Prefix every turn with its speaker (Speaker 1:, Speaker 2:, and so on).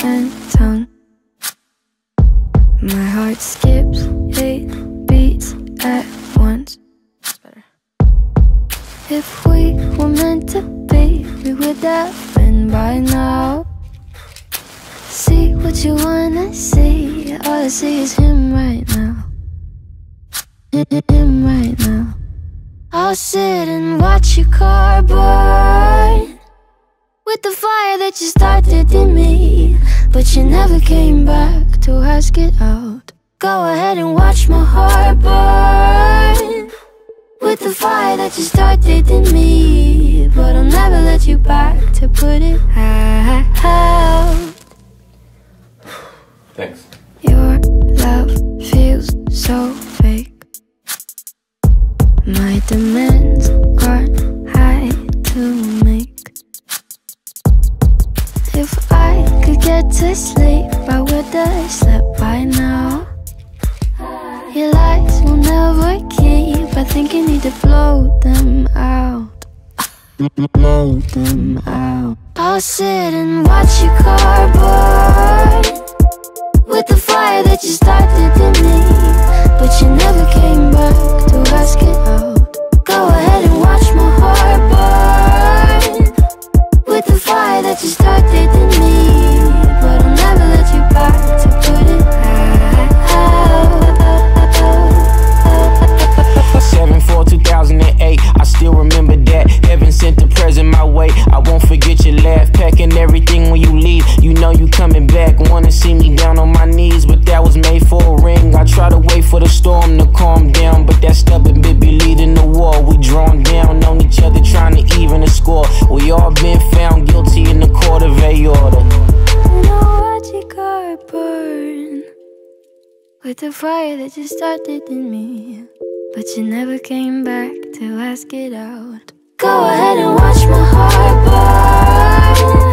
Speaker 1: tongue. My heart skips eight beats at once. That's better. If we were meant to be, we would have been by now. See what you wanna see. All I see is him right now. Him right now. I'll sit and watch your car burn with the fire that you started in me. But you never came back to ask it out. Go ahead and watch my heart burn with the fire that you started in me. But I'll never let you back to put it out.
Speaker 2: Thanks.
Speaker 1: Your love feels so to sleep, I would have slept by now. Your lies will never keep. I think you need to blow them out. Blow them out. I'll sit and watch your car burn with the fire that you started in me. But you never came back to ask it out. Go ahead and watch my heart burn with the fire that you started in me.
Speaker 3: 2008, I still remember that. Heaven sent the present my way. I won't forget your laugh, packing everything when you leave. You know you coming back. Wanna see me down on my knees, but that was made for a ring. I try to wait for the storm to calm down, but that stubborn bit be leading the war. We drawn down on each other, trying to even the score. We all been found guilty in the court of
Speaker 1: your car burn with the fire that you started in me. But you never came back to ask it out. Go ahead and watch my heart burn